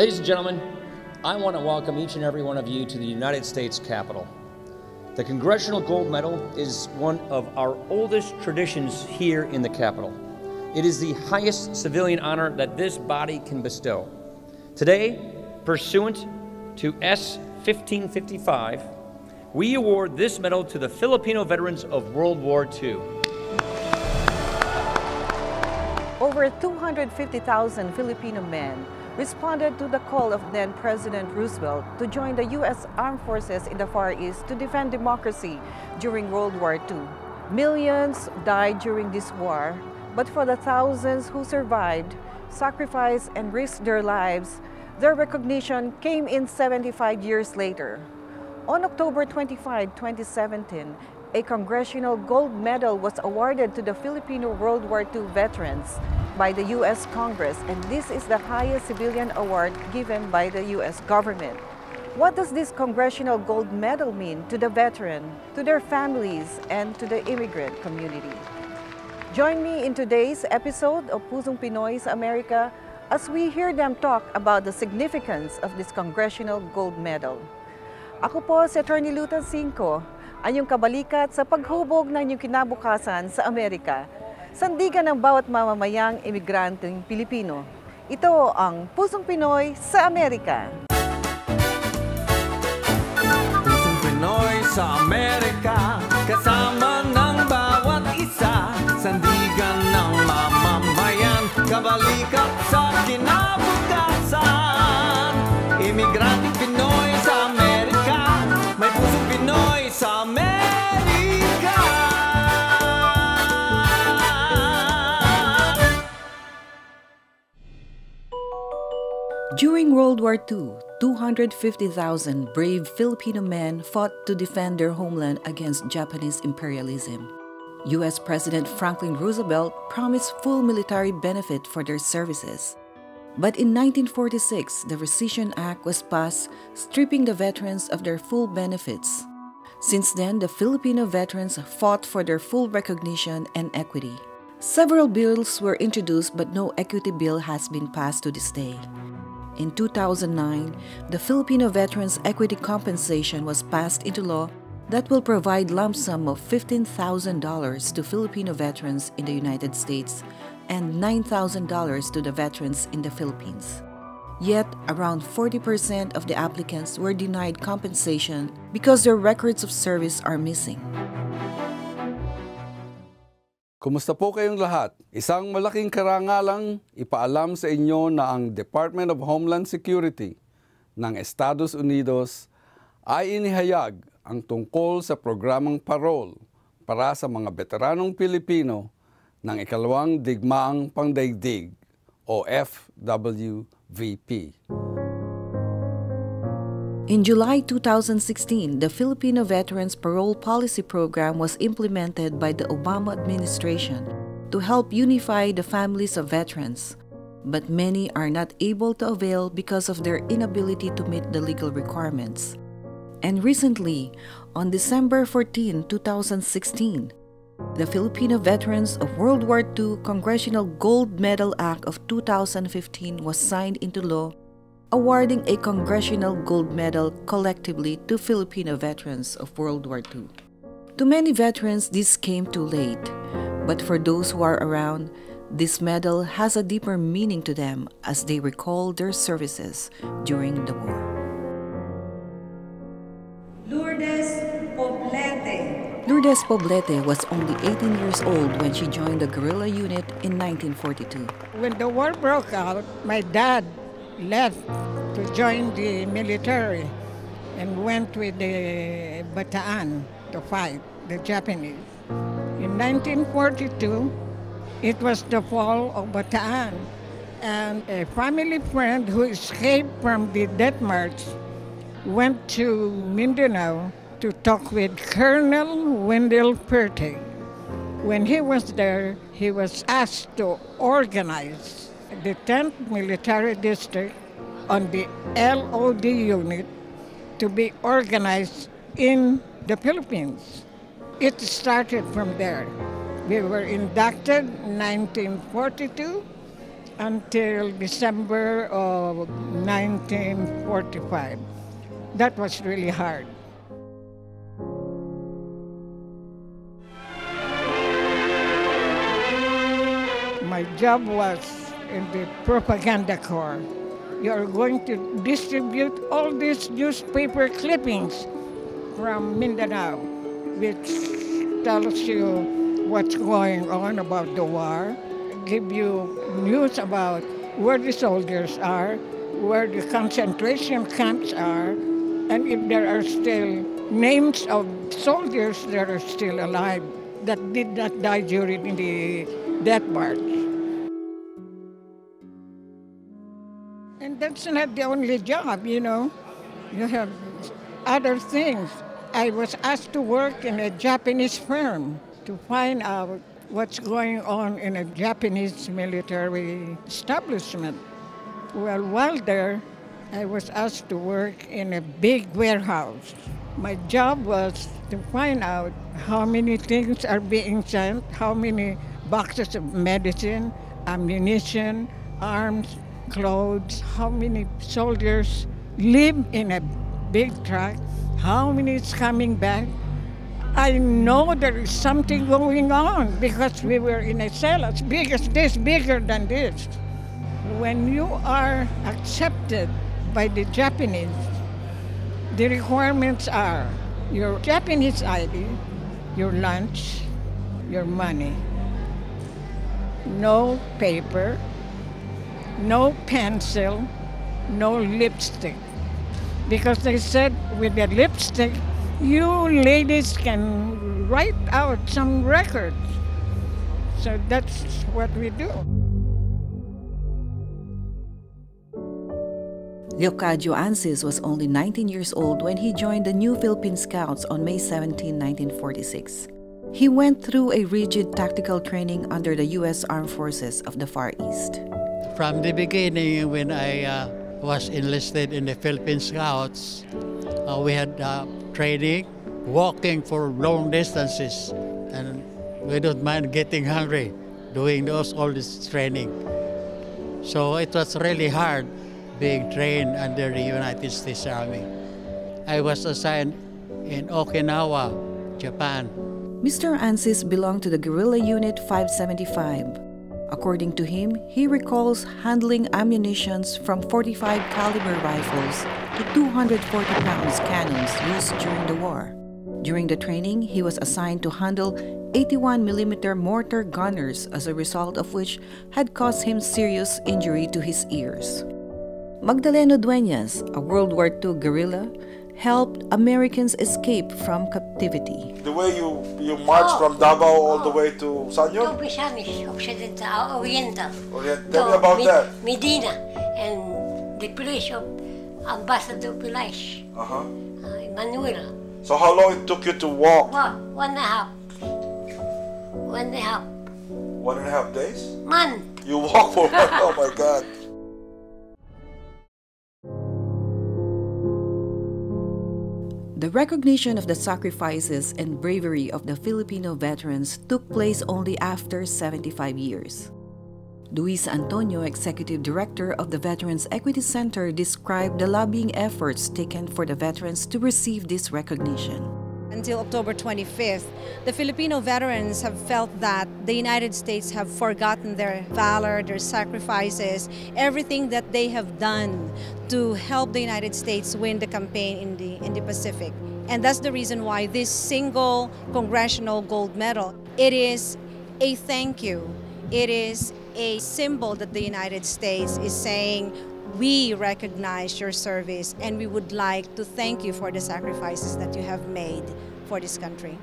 Ladies and gentlemen, I want to welcome each and every one of you to the United States Capitol. The Congressional Gold Medal is one of our oldest traditions here in the Capitol. It is the highest civilian honor that this body can bestow. Today, pursuant to S 1555, we award this medal to the Filipino veterans of World War II. Over 250,000 Filipino men responded to the call of then President Roosevelt to join the U.S. Armed Forces in the Far East to defend democracy during World War II. Millions died during this war, but for the thousands who survived, sacrificed, and risked their lives, their recognition came in 75 years later. On October 25, 2017, a Congressional Gold Medal was awarded to the Filipino World War II veterans by the U.S. Congress, and this is the highest civilian award given by the U.S. government. What does this Congressional Gold Medal mean to the veteran, to their families, and to the immigrant community? Join me in today's episode of Pusong Pinoy sa Amerika as we hear them talk about the significance of this Congressional Gold Medal. Ako po si Attorney Lou Tancinco, ang kabalikat sa paghubog ng iyong kinabukasan sa Amerika, sandigan ng bawat mamamayang emigranteng Pilipino. Ito ang Pusong Pinoy sa Amerika. Pusong Pinoy sa Amerika Kasama ng bawat isa Sandigan ng mamamayan Kabalikat World War II, 250,000 brave Filipino men fought to defend their homeland against Japanese imperialism. U.S. President Franklin Roosevelt promised full military benefit for their services. But in 1946, the Rescission Act was passed, stripping the veterans of their full benefits. Since then, the Filipino veterans fought for their full recognition and equity. Several bills were introduced, but no equity bill has been passed to this day. In 2009, the Filipino Veterans Equity Compensation was passed into law that will provide lump sum of $15,000 to Filipino veterans in the United States and $9,000 to the veterans in the Philippines. Yet, around 40% of the applicants were denied compensation because their records of service are missing. Kumusta po kayong lahat? Isang malaking karangalang ipaalam sa inyo na ang Department of Homeland Security ng Estados Unidos ay inihayag ang tungkol sa programang parol para sa mga veteranong Pilipino ng ikalawang digmaang pangdaigdig o FWVP. In July 2016, the Filipino Veterans Parole Policy Program was implemented by the Obama administration to help unify the families of veterans. But many are not able to avail because of their inability to meet the legal requirements. And recently, on December 14, 2016, the Filipino Veterans of World War II Congressional Gold Medal Act of 2015 was signed into law awarding a Congressional Gold Medal collectively to Filipino veterans of World War II. To many veterans, this came too late, but for those who are around, this medal has a deeper meaning to them as they recall their services during the war. Lourdes Poblete. Lourdes Poblete was only 18 years old when she joined the guerrilla unit in 1942. When the war broke out, my dad left to join the military and went with the Bataan to fight the Japanese. In 1942, it was the fall of Bataan, and a family friend who escaped from the death march went to Mindanao to talk with Colonel Wendell Fertig. When he was there, he was asked to organize the 10th Military District on the LOD unit to be organized in the Philippines. It started from there. We were inducted 1942 until December of 1945. That was really hard. My job was the propaganda corps. You are going to distribute all these newspaper clippings from Mindanao, which tells you what's going on about the war, give you news about where the soldiers are, where the concentration camps are, and if there are still names of soldiers that are still alive that did not die during the death march. That's not the only job, you know. You have other things. I was asked to work in a Japanese firm to find out what's going on in a Japanese military establishment. Well, while there, I was asked to work in a big warehouse. My job was to find out how many things are being sent, how many boxes of medicine, ammunition, arms, clothes, how many soldiers live in a big truck, how many is coming back. I know there is something going on because we were in a cell as big as this, bigger than this. When you are accepted by the Japanese, the requirements are your Japanese ID, your lunch, your money, no paper, no pencil, no lipstick. Because they said with the lipstick, you ladies can write out some records. So that's what we do. Leocadio Ansis was only 19 years old when he joined the New Philippine Scouts on May 17, 1946. He went through a rigid tactical training under the U.S. Armed Forces of the Far East. From the beginning, when I uh, was enlisted in the Philippine Scouts, uh, we had uh, training, walking for long distances, and we don't mind getting hungry doing those all this training. So it was really hard being trained under the United States Army. I was assigned in Okinawa, Japan. Mr. Ansis belonged to the Guerrilla Unit 575. According to him, he recalls handling ammunitions from 45 caliber rifles to 240 pounds cannons used during the war. During the training, he was assigned to handle 81 millimeter mortar gunners as a result of which had caused him serious injury to his ears. Magdaleno Dueñas, a World War II guerrilla, helped Americans escape from captivity. The way you you march from Davao all the way to To Sanyo? Misamis, Occidental, Oriental. Orient- To Tell me about Me- that. Medina and the place of Ambassador Pilash, Uh-huh. uh, Emmanuel. So how long it took you to walk? One, one and a half. One and a half One and a half days? month. You walk for one? Oh my God. The recognition of the sacrifices and bravery of the Filipino veterans took place only after 75 years. Luis Antonio, Executive Director of the Veterans Equity Center, described the lobbying efforts taken for the veterans to receive this recognition. Until October 25th, the Filipino veterans have felt that the United States have forgotten their valor, their sacrifices, everything that they have done to help the United States win the campaign in the in the Pacific. And that's the reason why this single congressional gold medal, it is a thank you. It is a symbol that the United States is saying we recognize your service and we would like to thank you for the sacrifices that you have made for this country.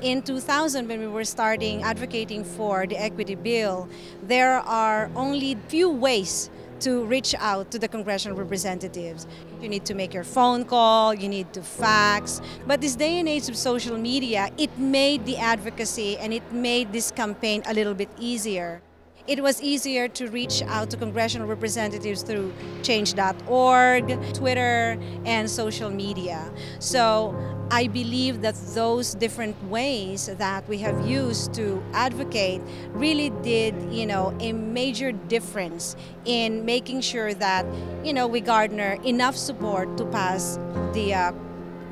In 2000, when we were starting advocating for the equity bill, there are only few ways to reach out to the congressional representatives. You need to make your phone call, you need to fax. But this day and age of social media, it made the advocacy and it made this campaign a little bit easier it was easier to reach out to congressional representatives through change.org, Twitter, and social media. So I believe that those different ways that we have used to advocate really did, you know, a major difference in making sure that, you know, we garner enough support to pass the uh,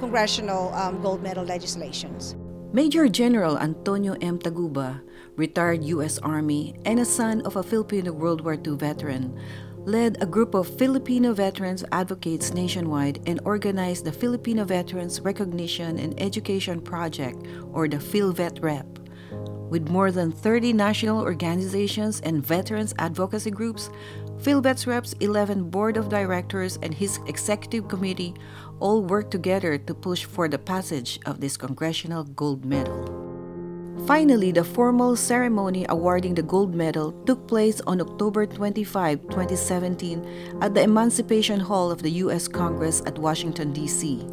congressional um, gold medal legislations. Major General Antonio M. Taguba, retired U.S. Army and a son of a Filipino World War II veteran, led a group of Filipino veterans advocates nationwide and organized the Filipino Veterans Recognition and Education Project, or the FilVetREP. With more than 30 national organizations and veterans advocacy groups, FilVetREP's 11 board of directors and his executive committee all work together to push for the passage of this congressional gold medal. Finally, the formal ceremony awarding the gold medal took place on October 25, 2017, at the Emancipation Hall of the U.S. Congress at Washington, D.C.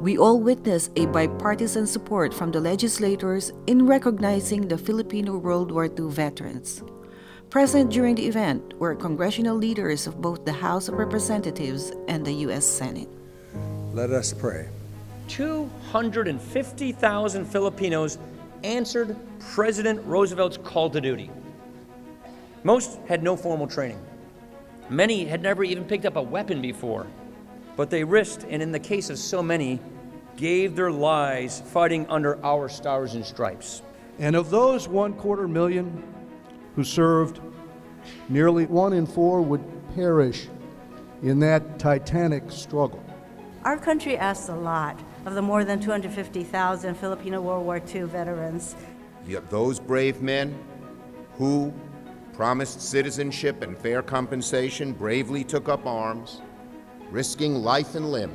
We all witnessed a bipartisan support from the legislators in recognizing the Filipino World War II veterans. Present during the event were congressional leaders of both the House of Representatives and the U.S. Senate. Let us pray. 250,000 Filipinos answered President Roosevelt's call to duty. Most had no formal training. Many had never even picked up a weapon before, but they risked, and in the case of so many, gave their lives fighting under our stars and stripes. And of those one quarter million who served, nearly one in four would perish in that titanic struggle. Our country asks a lot of the more than 250,000 Filipino World War II veterans. Yet those brave men who, promised citizenship and fair compensation, bravely took up arms, risking life and limb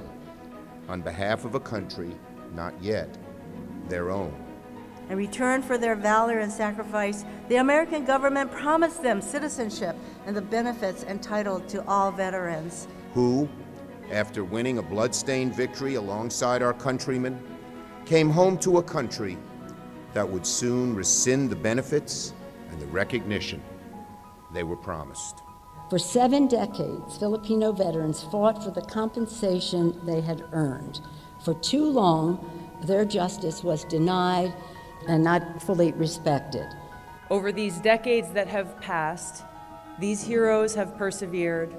on behalf of a country not yet their own. In return for their valor and sacrifice, the American government promised them citizenship and the benefits entitled to all veterans. Who, after winning a bloodstained victory alongside our countrymen, came home to a country that would soon rescind the benefits and the recognition they were promised. For seven decades, Filipino veterans fought for the compensation they had earned. For too long, their justice was denied and not fully respected. Over these decades that have passed, these heroes have persevered,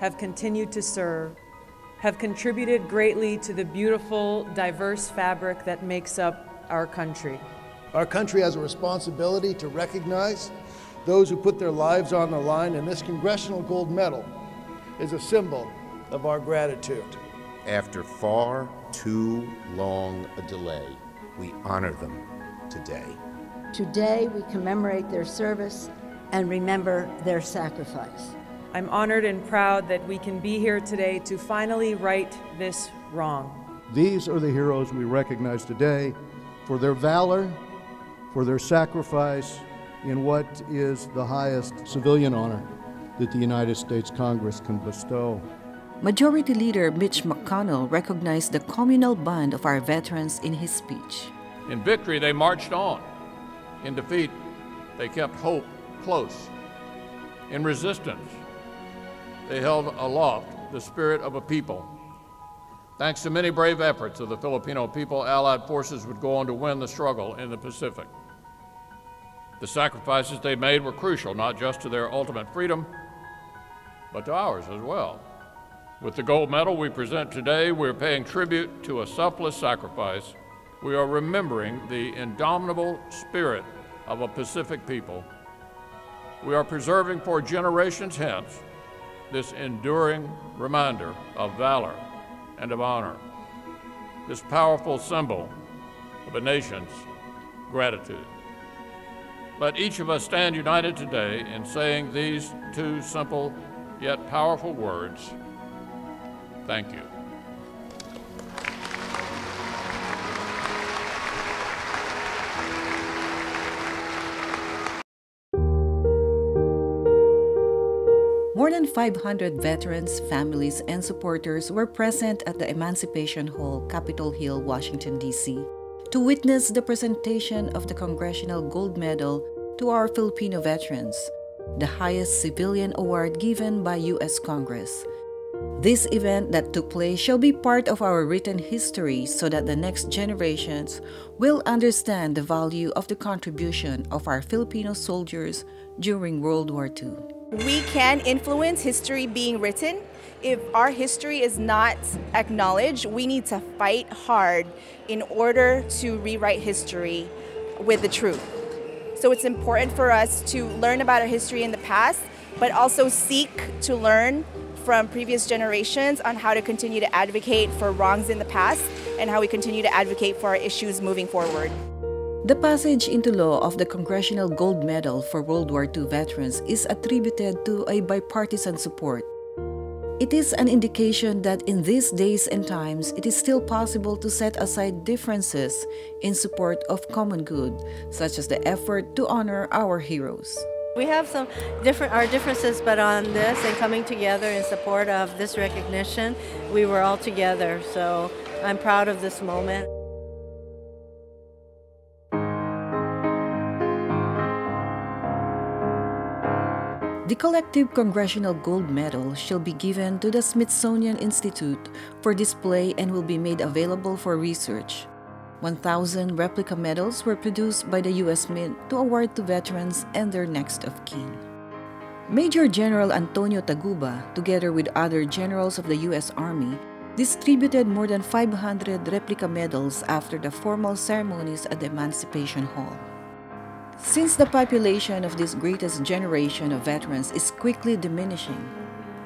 have continued to serve, have contributed greatly to the beautiful, diverse fabric that makes up our country. Our country has a responsibility to recognize those who put their lives on the line, and this Congressional Gold Medal is a symbol of our gratitude. After far too long a delay, we honor them today. Today, we commemorate their service and remember their sacrifice. I'm honored and proud that we can be here today to finally right this wrong. These are the heroes we recognize today for their valor, for their sacrifice in what is the highest civilian honor that the United States Congress can bestow. Majority Leader Mitch McConnell recognized the communal bond of our veterans in his speech. In victory, they marched on. In defeat, they kept hope close. In resistance, they held aloft the spirit of a people. Thanks to many brave efforts of the Filipino people, Allied forces would go on to win the struggle in the Pacific. The sacrifices they made were crucial, not just to their ultimate freedom, but to ours as well. With the gold medal we present today, we're paying tribute to a selfless sacrifice. We are remembering the indomitable spirit of a Pacific people. We are preserving for generations hence this enduring reminder of valor and of honor, this powerful symbol of a nation's gratitude. Let each of us stand united today in saying these two simple yet powerful words Thank you. More than 500 veterans, families, and supporters were present at the Emancipation Hall, Capitol Hill, Washington, D.C., to witness the presentation of the Congressional Gold Medal to our Filipino veterans, the highest civilian award given by U.S. Congress. This event that took place shall be part of our written history so that the next generations will understand the value of the contribution of our Filipino soldiers during World War II. We can influence history being written. If our history is not acknowledged, we need to fight hard in order to rewrite history with the truth. So it's important for us to learn about our history in the past, but also seek to learn from previous generations on how to continue to advocate for wrongs in the past and how we continue to advocate for our issues moving forward. The passage into law of the Congressional Gold Medal for World War II veterans is attributed to a bipartisan support. It is an indication that in these days and times, it is still possible to set aside differences in support of common good, such as the effort to honor our heroes. We have some different our differences, but on this and coming together in support of this recognition, we were all together. So I'm proud of this moment. The collective Congressional Gold Medal shall be given to the Smithsonian Institute for display and will be made available for research. 1,000 replica medals were produced by the U.S. Mint to award to veterans and their next of kin. Major General Antonio Taguba, together with other generals of the U.S. Army, distributed more than 500 replica medals after the formal ceremonies at the Emancipation Hall. Since the population of this greatest generation of veterans is quickly diminishing,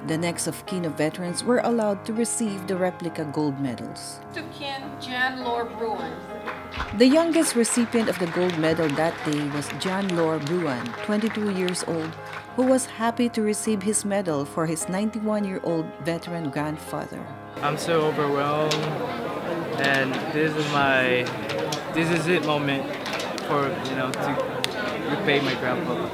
the next of kin of veterans were allowed to receive the replica gold medals. To kin Jan Lore Bruin. The youngest recipient of the gold medal that day was John Lore Bruin, 22 years old, who was happy to receive his medal for his 91-year-old veteran grandfather. I'm so overwhelmed and this is my this is it moment for you know to repay my grandpa.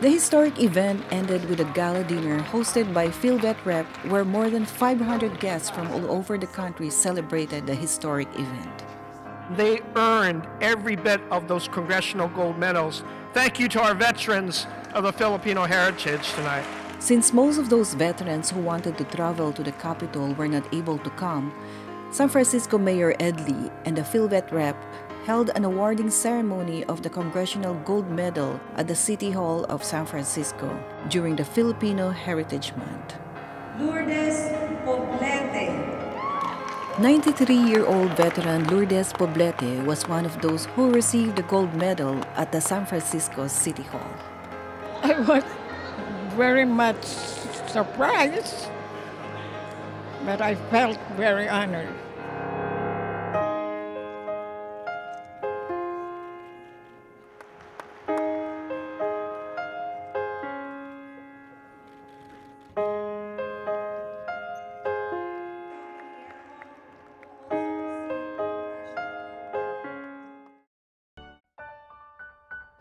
The historic event ended with a gala dinner hosted by FilVetREP where more than 500 guests from all over the country celebrated the historic event. They earned every bit of those congressional gold medals. Thank you to our veterans of the Filipino heritage tonight. Since most of those veterans who wanted to travel to the capital were not able to come, San Francisco Mayor Ed Lee and the FilVetREP held an awarding ceremony of the Congressional Gold Medal at the City Hall of San Francisco during the Filipino Heritage Month. Lourdes Poblete. 93-year-old veteran Lourdes Poblete was one of those who received the gold medal at the San Francisco City Hall. I was very much surprised, but I felt very honored.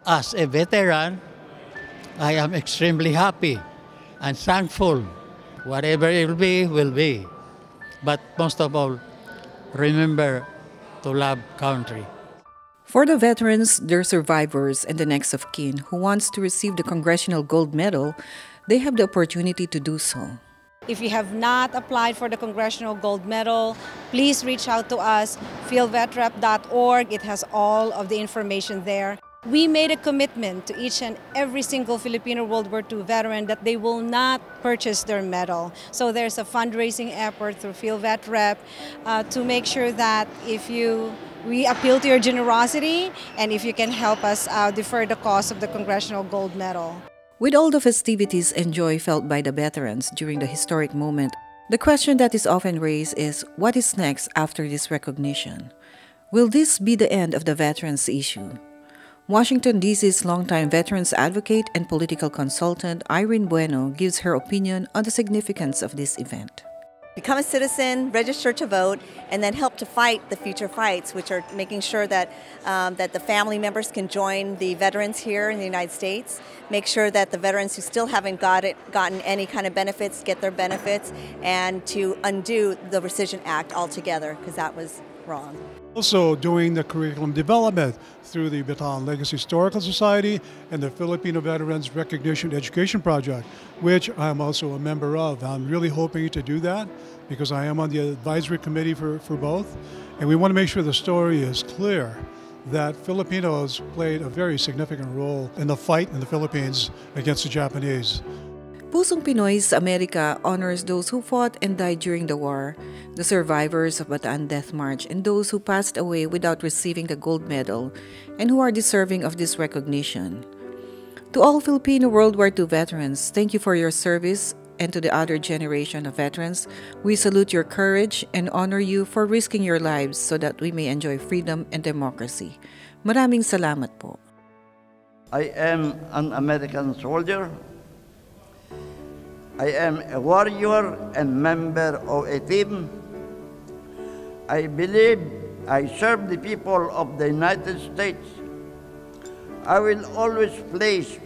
As a veteran, I am extremely happy and thankful. Whatever it will be, will be. But most of all, remember to love country. For the veterans, their survivors, and the next of kin who wants to receive the Congressional Gold Medal, they have the opportunity to do so. If you have not applied for the Congressional Gold Medal, please reach out to us, filvetrep.org. It has all of the information there. We made a commitment to each and every single Filipino World War II veteran that they will not purchase their medal. So there's a fundraising effort through FilVetREP uh, to make sure that if you we appeal to your generosity and if you can help us uh, defer the cost of the Congressional Gold Medal. With all the festivities and joy felt by the veterans during the historic moment, the question that is often raised is what is next after this recognition? Will this be the end of the veterans issue? Washington, D.C.'s longtime veterans advocate and political consultant Irene Bueno gives her opinion on the significance of this event. Become a citizen, register to vote, and then help to fight the future fights, which are making sure that, um, that the family members can join the veterans here in the United States, make sure that the veterans who still haven't got it, gotten any kind of benefits get their benefits, and to undo the Rescission Act altogether, because that was wrong. Also doing the curriculum development through the Bataan Legacy Historical Society and the Filipino Veterans Recognition Education Project, which I'm also a member of. I'm really hoping to do that because I am on the advisory committee for, for both. And we want to make sure the story is clear that Filipinos played a very significant role in the fight in the Philippines against the Japanese. Pusong Pinoy sa Amerika honors those who fought and died during the war, the survivors of Bataan Death March, and those who passed away without receiving the gold medal and who are deserving of this recognition. To all Filipino World War II veterans, thank you for your service, and to the other generation of veterans, we salute your courage and honor you for risking your lives so that we may enjoy freedom and democracy. Maraming salamat po. I am an American soldier. I am a warrior and member of a team. I believe I serve the people of the United States. I will always place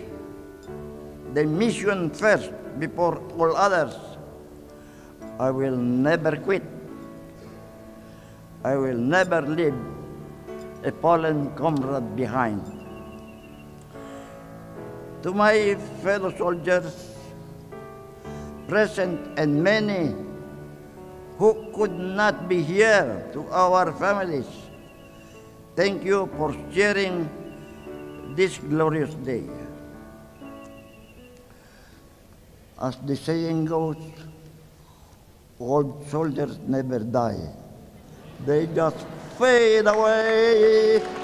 the mission first before all others. I will never quit. I will never leave a fallen comrade behind. To my fellow soldiers, present and many who could not be here, to our families, thank you for sharing this glorious day. As the saying goes, old soldiers never die. They just fade away.